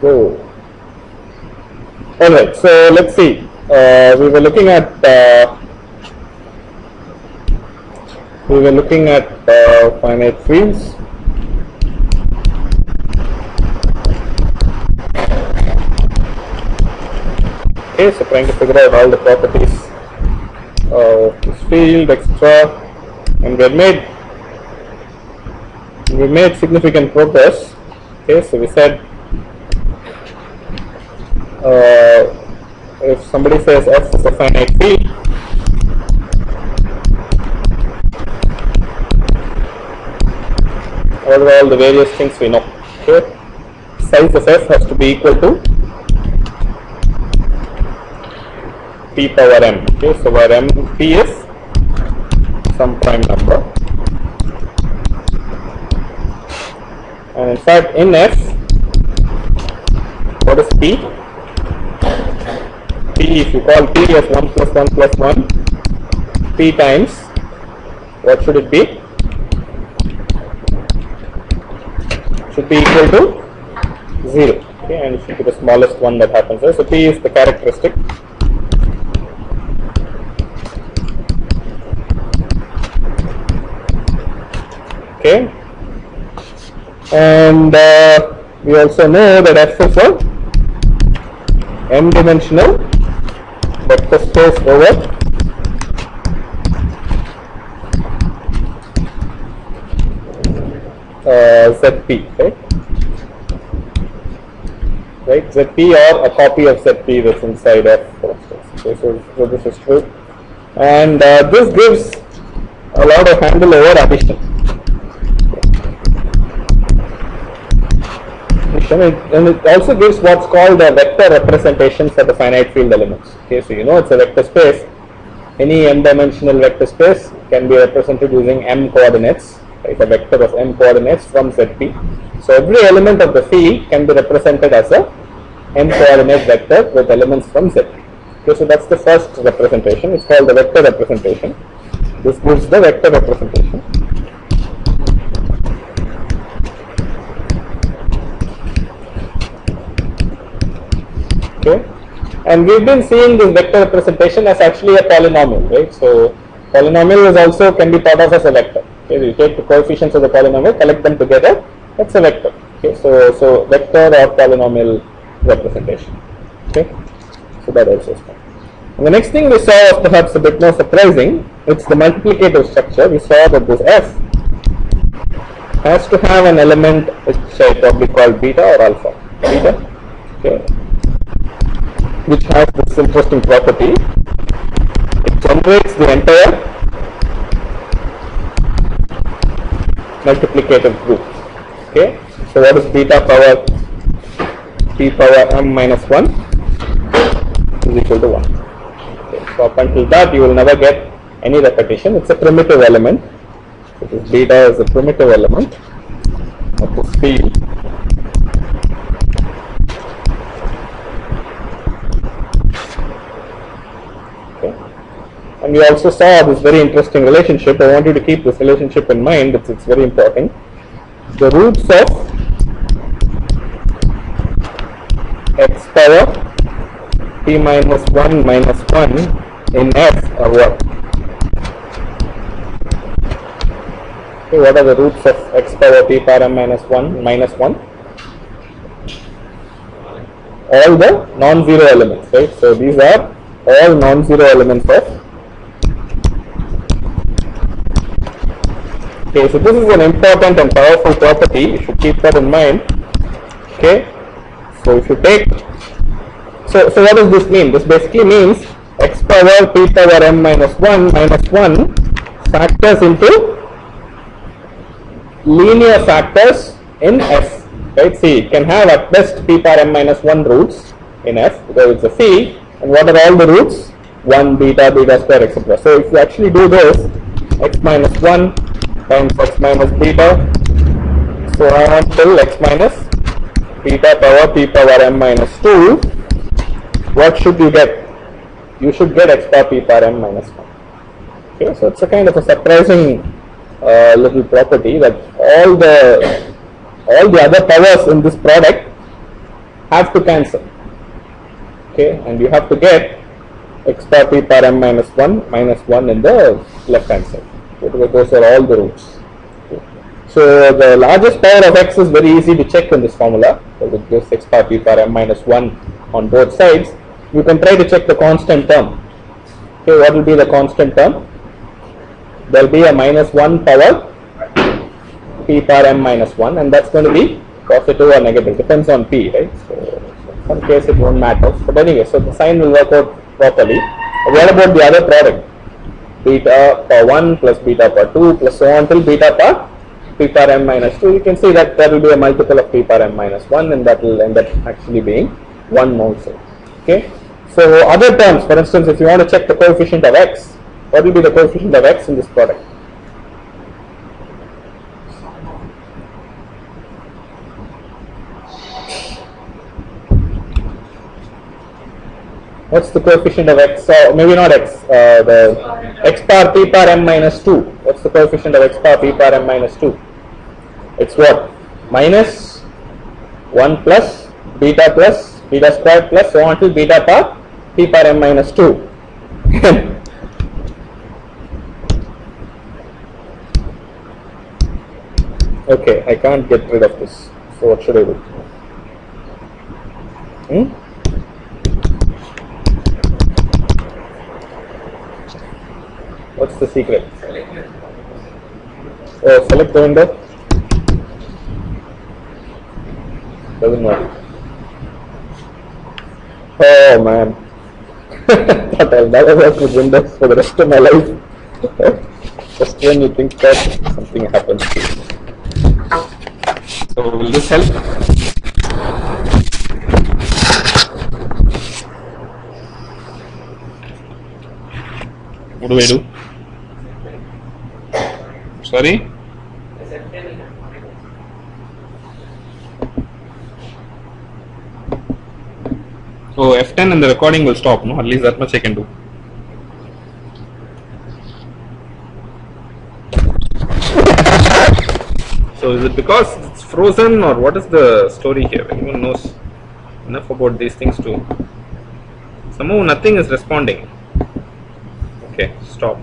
go. Alright, so let's see. Uh, we were looking at uh, we were looking at uh, finite fields. Okay, so trying to figure out all the properties of this field, etc. And we made we made significant progress. Okay, so we said uh, if somebody says f is a finite field, what are all the various things we know? Okay, size of f has to be equal to p power m. Okay, so where m p is some prime number, and in fact in f, what is p? If you call p as 1 plus 1 plus 1, p times what should it be? Should be equal to 0. Okay, and it should be the smallest one that happens there. So p is the characteristic. Okay, and uh, we also know that f is a m dimensional vector space over uh, ZP, right? Right, ZP or a copy of ZP that's inside of. Okay, so, so this is true. And uh, this gives a lot of handle over addition. It- and it also gives what's called a vector representation for the finite field elements. Okay, so you know it's a vector space. Any m-dimensional vector space can be represented using m coordinates, right? A vector of m coordinates from ZP. So every element of the field can be represented as a m coordinate vector with elements from ZP. Okay, so that's the first representation. It's called the vector representation. This gives the vector representation. Okay? And we've been seeing this vector representation as actually a polynomial right? So polynomial is also can be thought of as a vector. Okay you take the coefficients of the polynomial collect them together that's a vector. Okay so so vector or polynomial representation. Okay? So that also is fine. And the next thing we saw was perhaps a bit more surprising it's the multiplicative structure. We saw that this f has to have an element which I probably call beta or alpha. Beta. Okay which has this interesting property. It generates the entire multiplicative group. Okay, so what is beta power p power m minus 1 is equal to 1. Okay, so up until that you will never get any repetition. It's a primitive element. So this beta is a primitive element of this field. Okay. And we also saw this very interesting relationship. I want you to keep this relationship in mind. It's, it's very important. The roots of x power p minus 1 minus 1 in f are what? Okay, what are the roots of x power p power m minus 1 minus 1? All the non-zero elements, right? So these are all non-zero elements of Okay, so this is an important and powerful property. You should keep that in mind. Okay, so if you take, so so what does this mean? This basically means x power p power m minus one minus one factors into linear factors in f. Right? See, it can have at best p power m minus one roots in f because it's a field. What are all the roots? One beta, beta square, etc. So if you actually do this, x minus one times x minus beta. So I want till x minus beta power p power m minus 2. What should you get? You should get x power p power m minus 1. Okay, so it's a kind of a surprising uh, little property that all the all the other powers in this product have to cancel. Okay, and you have to get x bar p power m minus 1 minus 1 in the left hand side. Okay, those are all the roots. So the largest power of x is very easy to check in this formula. So with this x power p power m minus 1 on both sides, you can try to check the constant term. Okay, what will be the constant term? There will be a minus 1 power p power m minus 1 and that's going to be positive or negative, depends on p, right? So, some case it won't matter. But anyway, so the sign will work out properly. What about the other product? Beta power 1 plus beta power 2 plus so on till beta power p power m minus 2. You can see that there will be a multiple of p power m minus 1 and that will end up actually being 1 also. Okay. So other terms, for instance, if you want to check the coefficient of x, what will be the coefficient of x in this product? What's the coefficient of x? Uh, maybe not x. Uh, the x power p power m minus 2. What's the coefficient of x power p power m minus 2? It's what? Minus 1 plus beta plus beta square plus so on beta power p power m minus 2. okay, I can't get rid of this. So what should I do? Hmm? The secret? Oh, select the window. Doesn't work. Oh man. Thought I'll never work with Windows for the rest of my life. Just when you think that something happens. So will this help? What do I do? Sorry? So F10 and the recording will stop, no? At least that much I can do. So is it because it's frozen or what is the story here? Anyone knows enough about these things to somehow nothing is responding. Okay, stop.